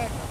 back.